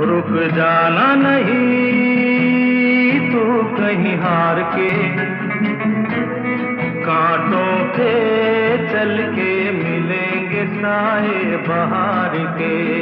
रुक जाना नहीं तू कहीं हार के। कांटों पे चल के मिलेंगे साए बहार के।